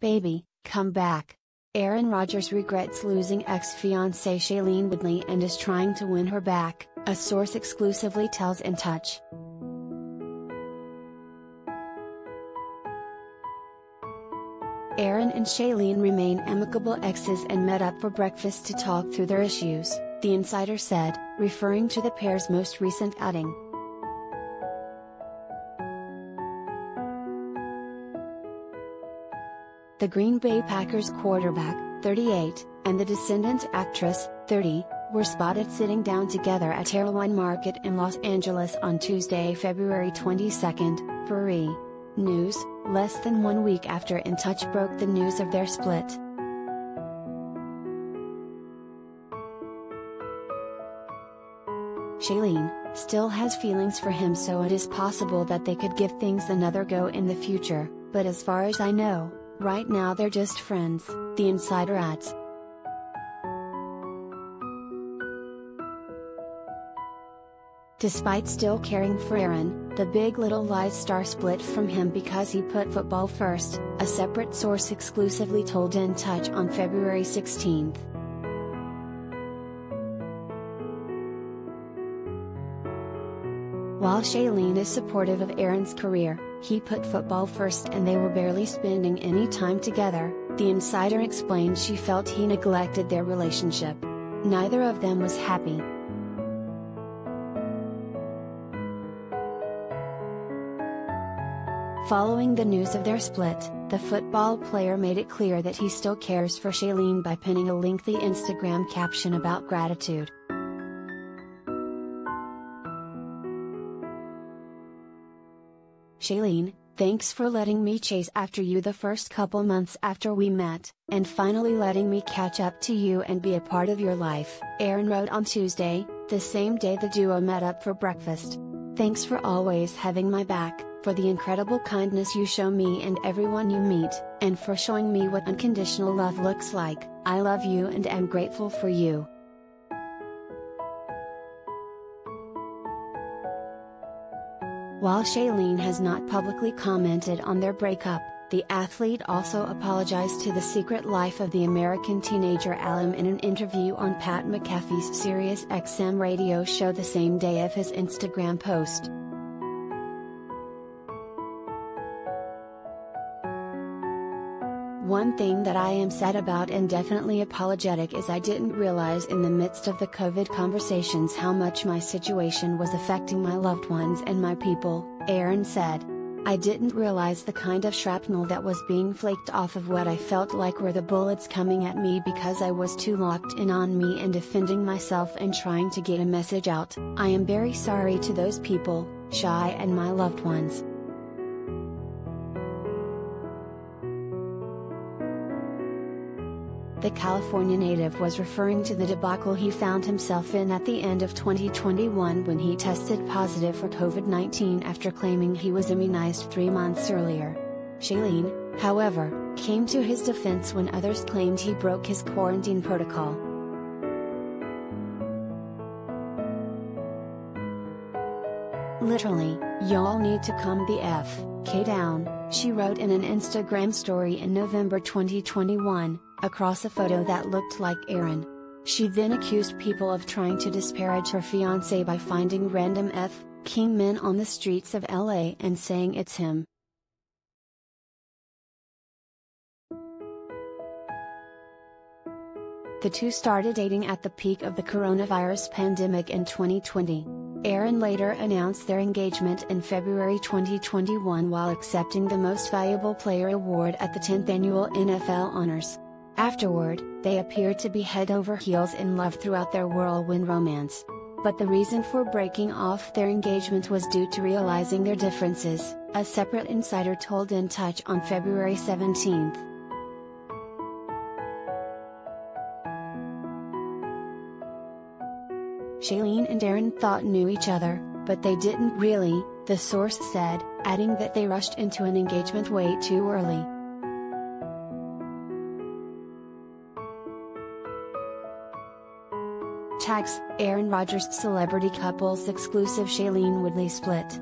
Baby, come back. Aaron Rodgers regrets losing ex fiancee Shailene Woodley and is trying to win her back, a source exclusively tells In Touch. Aaron and Shailene remain amicable exes and met up for breakfast to talk through their issues, the insider said, referring to the pair's most recent outing. The Green Bay Packers quarterback, 38, and the Descendants actress, 30, were spotted sitting down together at Erewhon Market in Los Angeles on Tuesday, February 22, per E! News, less than one week after In Touch broke the news of their split. Shailene, still has feelings for him so it is possible that they could give things another go in the future, but as far as I know, right now they're just friends, the insider adds. Despite still caring for Aaron, the Big Little Lies star split from him because he put football first, a separate source exclusively told In Touch on February 16. While Shailene is supportive of Aaron's career, he put football first and they were barely spending any time together, the insider explained she felt he neglected their relationship. Neither of them was happy. Following the news of their split, the football player made it clear that he still cares for Shailene by pinning a lengthy Instagram caption about gratitude. Shailene, thanks for letting me chase after you the first couple months after we met, and finally letting me catch up to you and be a part of your life, Aaron wrote on Tuesday, the same day the duo met up for breakfast. Thanks for always having my back for the incredible kindness you show me and everyone you meet, and for showing me what unconditional love looks like. I love you and am grateful for you. While Shailene has not publicly commented on their breakup, the athlete also apologized to the secret life of the American teenager alum in an interview on Pat McAfee's Sirius XM radio show the same day of his Instagram post. One thing that I am sad about and definitely apologetic is I didn't realize in the midst of the COVID conversations how much my situation was affecting my loved ones and my people, Aaron said. I didn't realize the kind of shrapnel that was being flaked off of what I felt like were the bullets coming at me because I was too locked in on me and defending myself and trying to get a message out. I am very sorry to those people, Shy and my loved ones. The California native was referring to the debacle he found himself in at the end of 2021 when he tested positive for COVID 19 after claiming he was immunized three months earlier. Shailene, however, came to his defense when others claimed he broke his quarantine protocol. Literally, y'all need to calm the F, K down, she wrote in an Instagram story in November 2021, across a photo that looked like Aaron. She then accused people of trying to disparage her fiance by finding random F. King men on the streets of LA and saying it's him. The two started dating at the peak of the coronavirus pandemic in 2020. Aaron later announced their engagement in February 2021 while accepting the Most Valuable Player award at the 10th annual NFL Honors. Afterward, they appeared to be head over heels in love throughout their whirlwind romance. But the reason for breaking off their engagement was due to realizing their differences, a separate insider told In Touch on February 17. Shailene and Aaron thought knew each other, but they didn't really, the source said, adding that they rushed into an engagement way too early. Tags, Aaron Rodgers celebrity couples exclusive Shailene Woodley split.